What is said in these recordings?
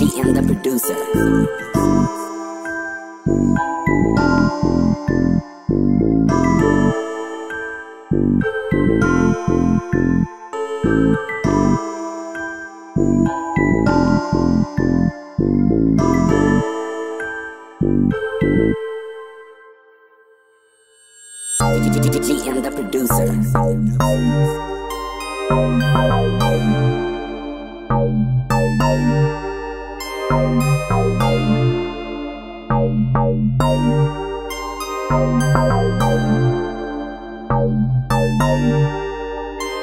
GM the producer. I am the producer.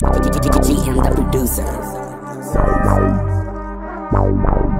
G and the producer. Bow, bow. Bow, bow.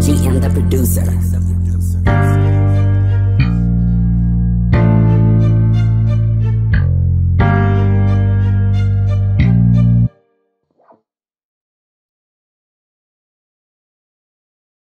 GM the producer.